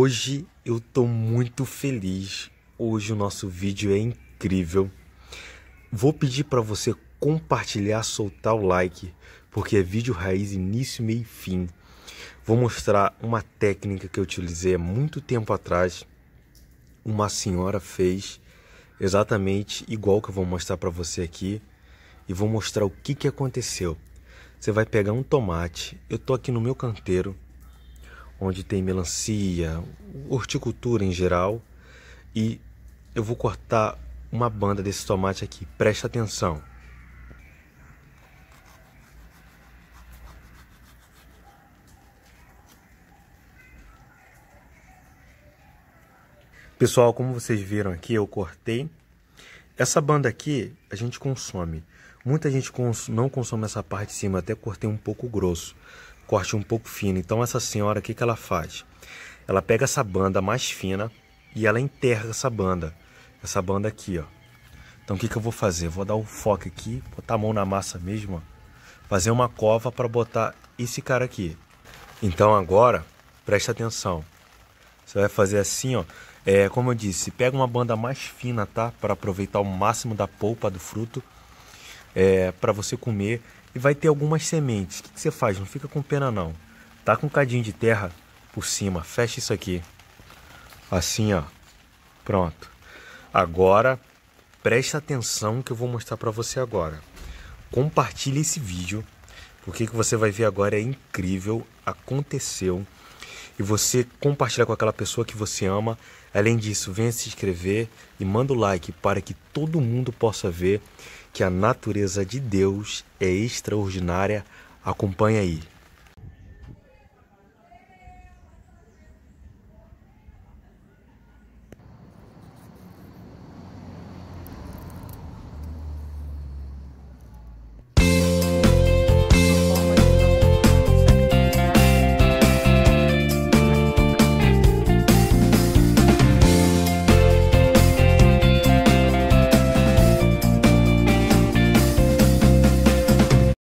Hoje eu tô muito feliz. Hoje o nosso vídeo é incrível. Vou pedir para você compartilhar, soltar o like, porque é vídeo raiz início, meio e fim. Vou mostrar uma técnica que eu utilizei há muito tempo atrás. Uma senhora fez exatamente igual que eu vou mostrar para você aqui e vou mostrar o que que aconteceu. Você vai pegar um tomate. Eu tô aqui no meu canteiro onde tem melancia, horticultura em geral, e eu vou cortar uma banda desse tomate aqui. Presta atenção. Pessoal, como vocês viram aqui, eu cortei. Essa banda aqui a gente consome. Muita gente cons não consome essa parte de cima, até cortei um pouco grosso corte um pouco fino. Então essa senhora, o que, que ela faz? Ela pega essa banda mais fina e ela enterra essa banda. Essa banda aqui, ó. Então o que, que eu vou fazer? Vou dar um foco aqui, botar a mão na massa mesmo, ó. Fazer uma cova para botar esse cara aqui. Então agora, presta atenção. Você vai fazer assim, ó. É, como eu disse, pega uma banda mais fina, tá? Para aproveitar o máximo da polpa do fruto. É, para você comer e vai ter algumas sementes. O que, que você faz? Não fica com pena não. Tá com um cadinho de terra por cima, fecha isso aqui. Assim, ó. Pronto. Agora, presta atenção que eu vou mostrar para você agora. Compartilhe esse vídeo, porque o que você vai ver agora é incrível, aconteceu. E você compartilha com aquela pessoa que você ama. Além disso, venha se inscrever e manda o like para que todo mundo possa ver que a natureza de Deus é extraordinária. Acompanhe aí.